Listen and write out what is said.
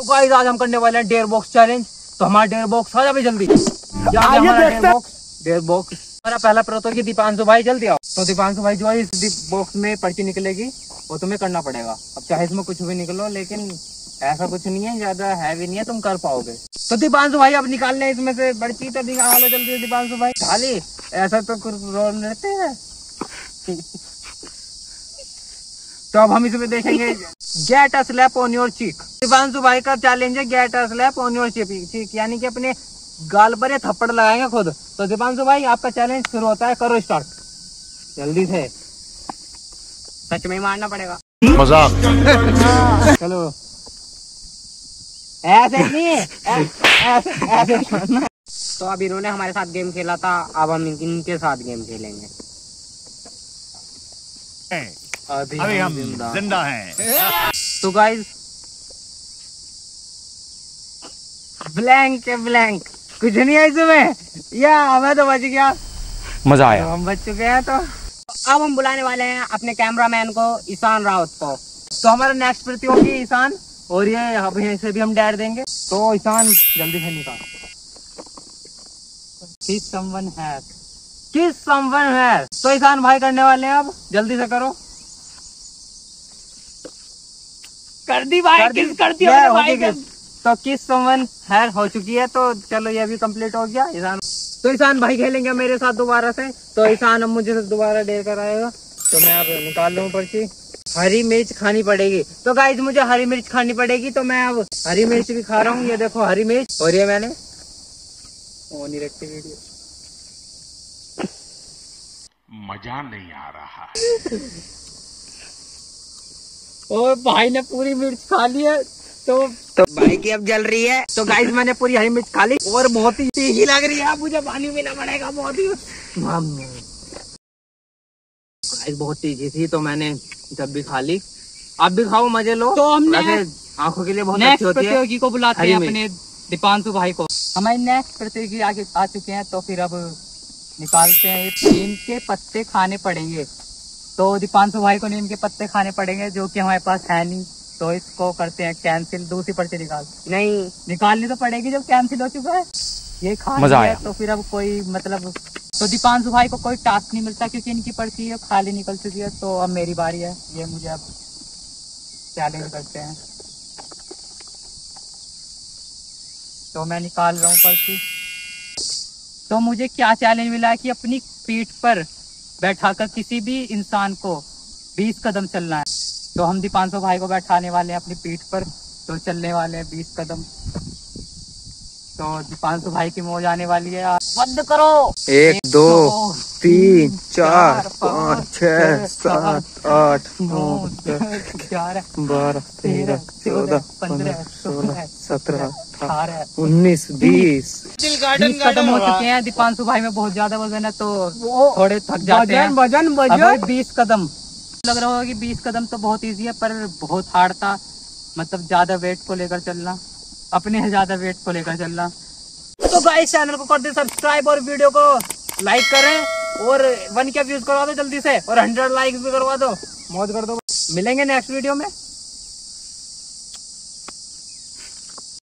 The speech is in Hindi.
तो गाइस आज हम करने वाले हैं डेयर बॉक्स चैलेंज तो हमारा डेयर बॉक्स आ जाए जल्दी। डेयर बॉक्स डेयर बॉक्स हमारा पहला प्रतियोगी दीपांशु भाई जल्दी आओ। तो दीपांशु भाई जो है इस बॉक्स में पर्ची निकलेगी वो तुम्हें करना पड़ेगा। अब चाहे इसमें कुछ भी निकलो लेकिन ऐसा कुछ नहीं है ज़्यादा हैवी नहीं है तुम कर पाओगे। तो दीपांशु भाई अब निकाल ले इसमें से पर्ची तो निकालो जल्दी दीपांशु भाई। खाली ऐसा तो कुछ रोल रहते हैं। तो अब हम इसमें देखेंगे get a slap on your cheek Divanshu भाई का चैलेंज है get a slap on your cheek यानी कि अपने गाल पर ये थप्पड़ लगाएँगे खुद। तो दिवांशु भाई आपका चैलेंज शुरू होता है करो स्टार्ट जल्दी से। सच में ही मारना पड़ेगा। मज़ाक। चलो। ऐसे नहीं ऐसे ऐसे तो अब इन्होंने हमारे साथ गेम खेला था अब हम इनके साथ गेम खेलेंगे। अभी अभी हम। ज़िंदा हैं। तो गाइस ब्लैंक है ब्लैंक कुछ नहीं है इसमें? या हमें तो बच गया। मज़ा तो हम बच चुके हैं तो। अब हम बुलाने वाले हैं अपने कैमरामैन को ईशान राउत को। तो हमारा नेक्स्ट प्रतियोगी ईशान और ये अब से भी हम डैर देंगे। तो ईशान जल्दी से निकाल। किस समवन है किस समवन है तो ईशान भाई करने वाले हैं अब जल्दी से करो। कर दी भाई कर दी- किस कर दी भाई। तो किस समवन है हो चुकी है तो चलो ये भी कंप्लीट हो गया। ईशान तो ईशान भाई खेलेंगे मेरे साथ दोबारा से। तो ईशान अब मुझे दोबारा डेर कराएगा तो मैं अब निकाल लूँ पर्ची। हरी मिर्च खानी पड़ेगी। तो गाइस मुझे हरी मिर्च खानी पड़ेगी तो मैं अब हरी मिर्च भी खा रहा हूँ। ये देखो हरी मिर्च। और ये मैंने नहीं रखती वीडियो मज़ा नहीं आ रहा। और भाई ने पूरी मिर्च खा ली है। तो तो भाई की अब जल रही है। तो गाइस मैंने पूरी हरी मिर्च खा ली और बहुत ही तीखी लग रही है। मुझे पानी पीना पड़ेगा बहुत ही। गाइस बहुत तीखी थी तो मैंने जब भी खा ली। आप भी खाओ मज़े लो। तो हमने आँखों के लिए बहुत अच्छी होती है। प्रतियोगी को बुलाते हैं अपने दीपांशु भाई को। हमारे नेक्स्ट प्रतियोगी आगे आ चुके हैं तो फिर अब निकालते हैं नीम के पत्ते खाने पड़ेंगे। तो दीपांशु भाई को नीम के पत्ते खाने पड़ेंगे जो कि हमारे पास है नहीं। तो इसको करते हैं कैंसिल दूसरी पर्ची निकाल। नहीं। निकालनी तो पड़ेगी जब कैंसिल हो चुका है। ये खा मज़ा आया। तो फिर अब कोई मतलब तो दीपांशु भाई को कोई टास्क नहीं मिलता क्योंकि इनकी पर्ची है खाली निकल चुकी है तो अब मेरी बारी है। ये मुझे अब चैलेंज करते हैं। तो मैं निकाल रहा हूँ पर्ची। तो मुझे क्या चैलेंज मिला है कि अपनी पीठ पर बैठाकर किसी भी इंसान को 20 कदम चलना है। तो हम दीपांशु भाई को बैठाने वाले हैं अपनी पीठ पर तो चलने वाले हैं 20 कदम। तो दीपांशु भाई की मौज आने वाली है। बंद करो। एक दो तीन चार पाँच, छह सात आठ नौ दस ग्यारह बारह तेरह चौदह पंद्रह सोलह सत्रह अठारह उन्नीस बीस। बीस। कदम हो चुके हैं। दीपांशु भाई में बहुत ज़्यादा वज़न है तो थोड़े थक जाते हैं। वज़न अब बीस कदम। लग रहा होगा कि बीस कदम तो बहुत ईजी है, पर बहुत हार्ड था। मतलब ज़्यादा वेट को लेकर चलना। अपने से ज़्यादा वेट को लेकर चलना। तो गाइस चैनल को कर दे सब्सक्राइब और वीडियो को लाइक करें और वन के व्यूज़ करवा दो जल्दी से और हंड्रेड लाइक भी करवा दो। मौज कर दो। मिलेंगे नेक्स्ट वीडियो में।